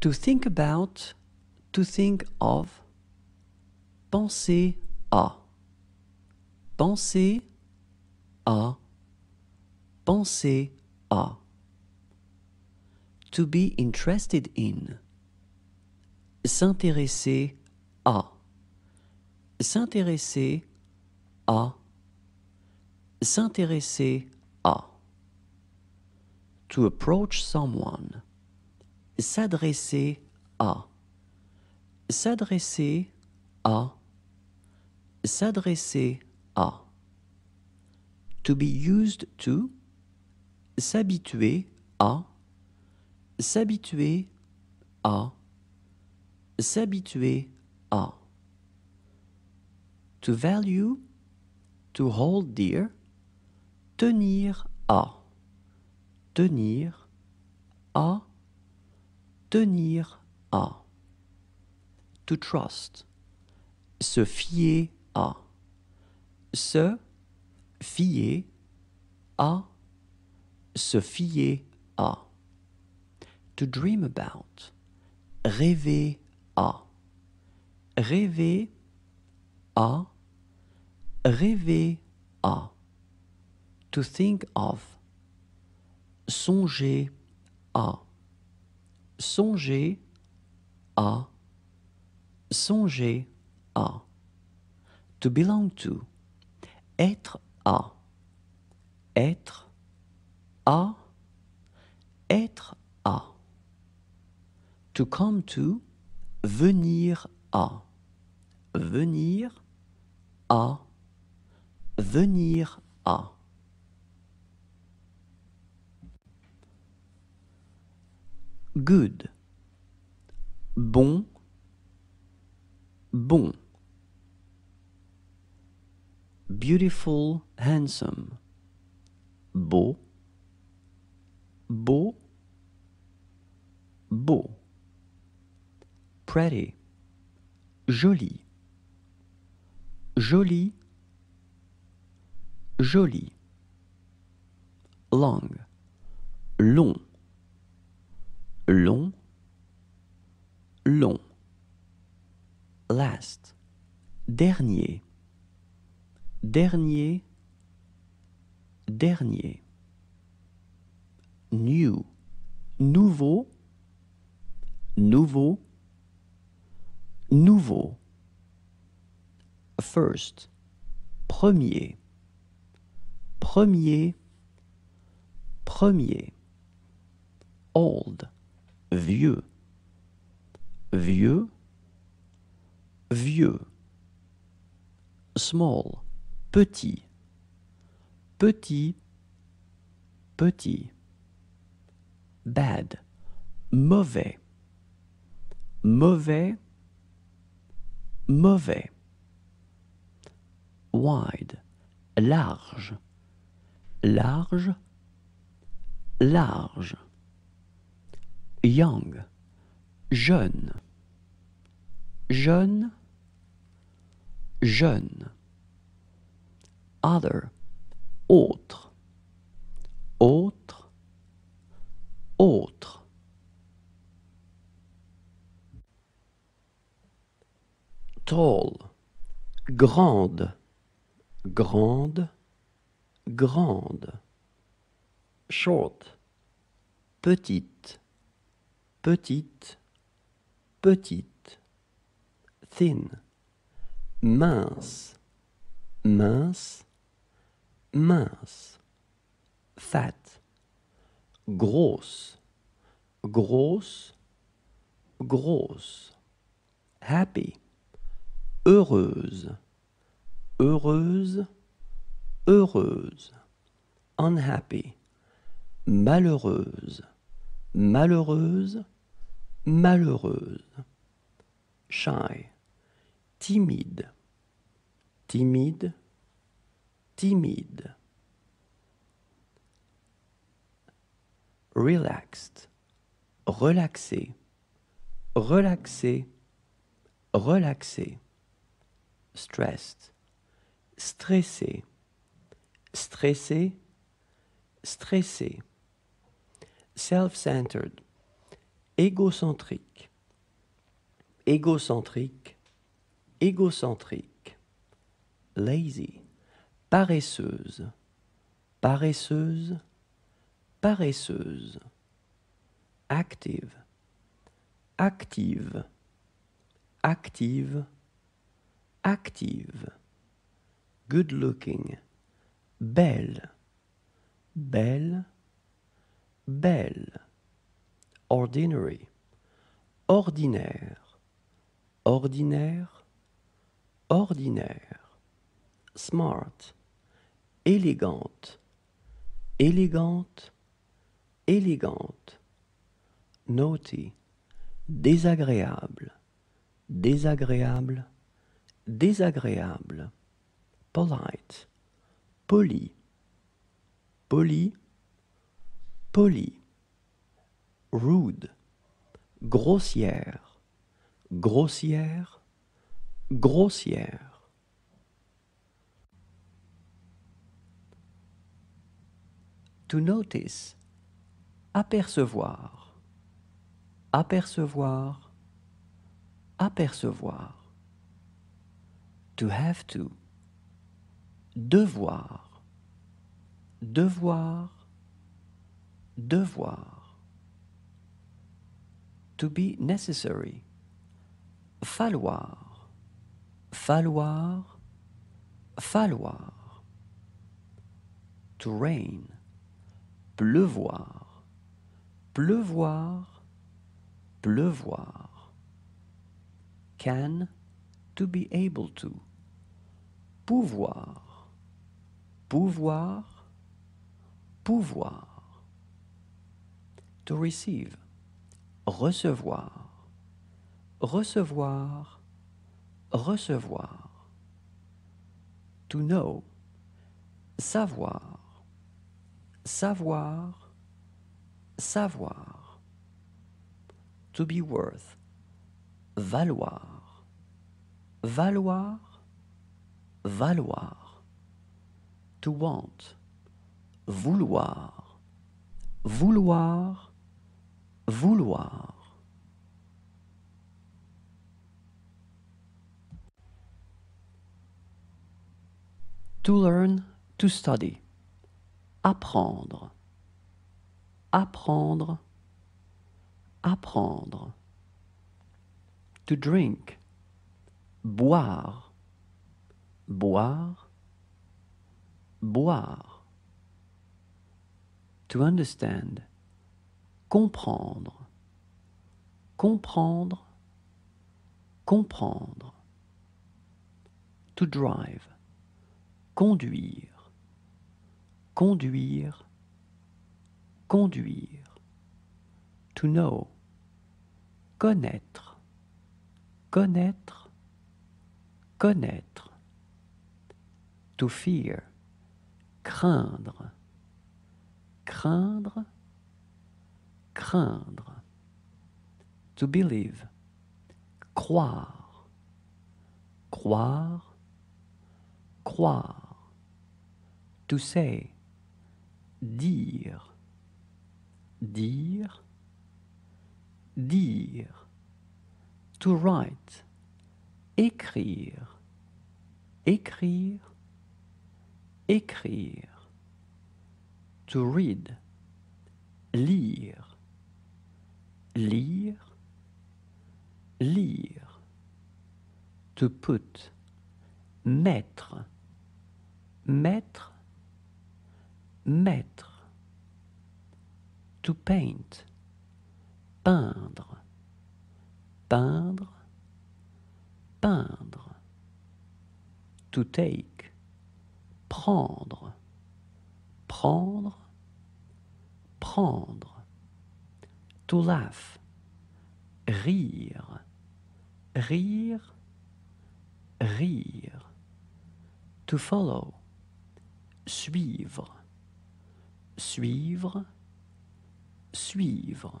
To think about, to think of. Penser à. Penser à. Penser à. To be interested in. S'intéresser à. S'intéresser à. S'intéresser à. To approach someone. S'adresser à. S'adresser à. S'adresser à. To be used to. S'habituer à. S'habituer à. S'habituer à. To value. To hold dear. Tenir à. Tenir à. Tenir à. To trust. Se fier à. Se fier à. Se fier à. To dream about. Rêver à. Rêver à. Rêver à. To think of. Songer à. Songer à. Songer à. To belong to. Être à. Être à. Être à. To come to. Venir à. Venir à. Venir à. Good. Bon. Bon. Beautiful, handsome. Beau. Beau. Beau. Pretty. Joli. Joli. Joli. Long. Long. Long. Long. Last. Dernier. Dernier. Dernier. New. Nouveau. Nouveau. Nouveau. First. Premier. Premier. Premier. Old. Vieux. Vieux. Vieux. Small. Petit. Petit. Petit. Bad. Mauvais. Mauvais. Mauvais. Wide. Large. Large. Large. Young. Jeune. Jeune. Jeune. Other. Autre. Autre. Autre. Tall. Grande. Grande. Grande. Short. Petite. Petite. Petite. Thin. Mince. Mince. Mince. Fat. Grosse. Grosse. Grosse. Happy. Heureuse. Heureuse. Heureuse. Unhappy. Malheureuse. Malheureuse. Malheureuse. Shy. Timide. Timide. Timide. Relaxed. Relaxé. Relaxé. Relaxé. Stressed. Stressé. Stressé. Stressé. Self-centered. Égocentrique, égocentrique, égocentrique, lazy, paresseuse, paresseuse, paresseuse, active, active, active, active, good looking, belle, belle, belle, ordinary, ordinaire, ordinaire, ordinaire, smart, élégante, élégante, élégante, naughty, désagréable, désagréable, désagréable, polite, poli, poli, poli, rude, grossière, grossière, grossière. To notice, apercevoir, apercevoir, apercevoir. To have to, devoir, devoir, devoir. To be necessary, falloir, falloir, falloir. To rain, pleuvoir, pleuvoir, pleuvoir. Can, to be able to. Pouvoir, pouvoir, pouvoir. To receive, recevoir, recevoir, recevoir. To know, savoir, savoir, savoir. To be worth, valoir, valoir, valoir. To want, vouloir, vouloir, vouloir. To learn, to study. Apprendre. Apprendre. Apprendre. To drink. Boire. Boire. Boire. To understand. Comprendre. Comprendre. Comprendre. To drive conduire, conduire, conduire. To know, connaître, connaître, connaître. To fear, craindre, craindre, craindre. To believe, croire, croire, croire to say, dire, dire, dire, to write, écrire, écrire, écrire, to read, lire, lire, lire, to put, mettre, mettre, mettre. To paint. Peindre. Peindre. Peindre. To take. Prendre. Prendre. Prendre. To laugh. Rire. Rire. Rire. To follow. Suivre suivre, suivre.